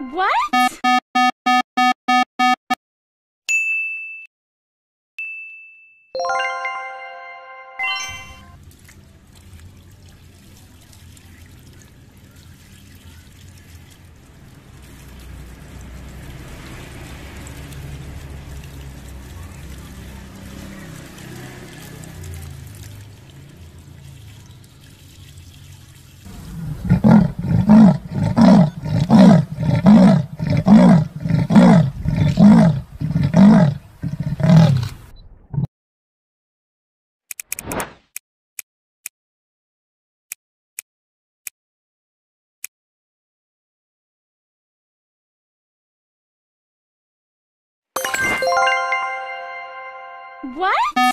What? What?